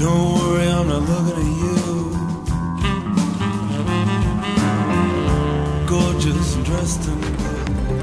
Don't worry, I'm not looking at you. Gorgeous and dressed in blue.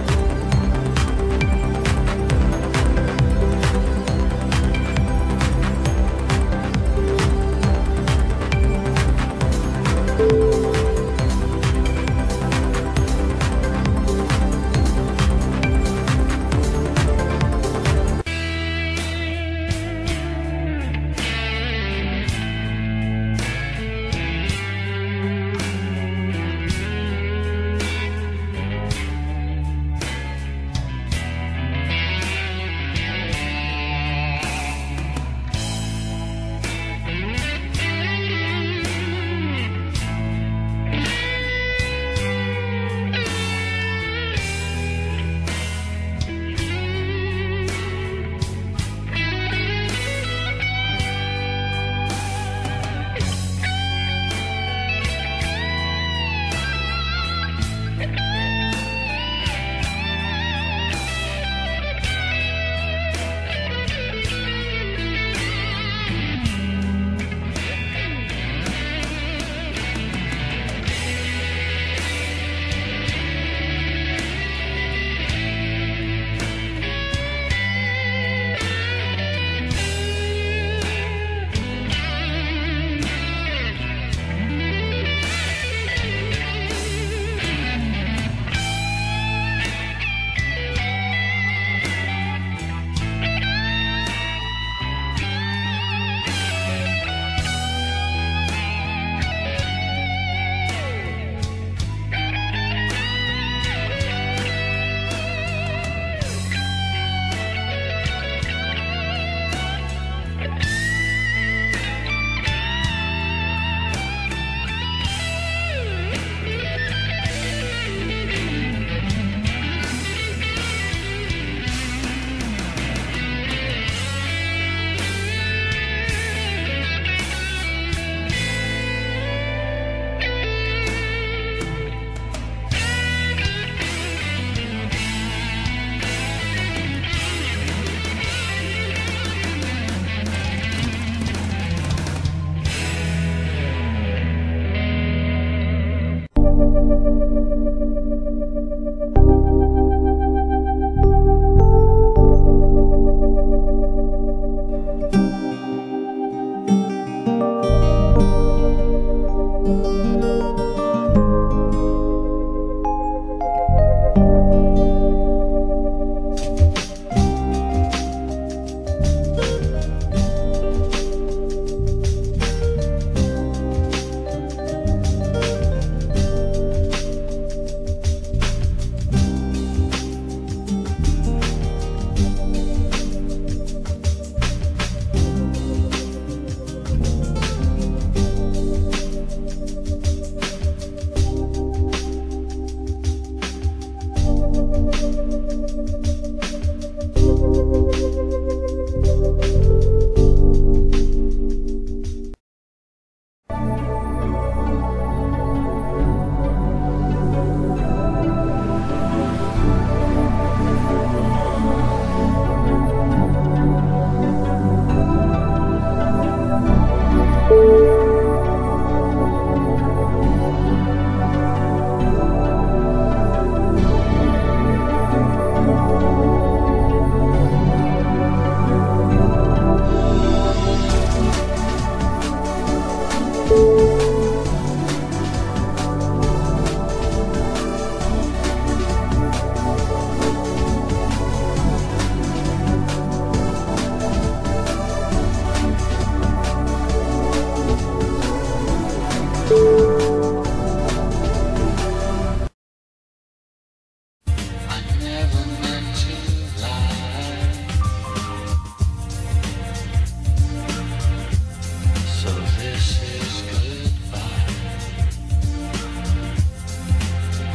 this is goodbye.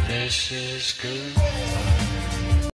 This is good.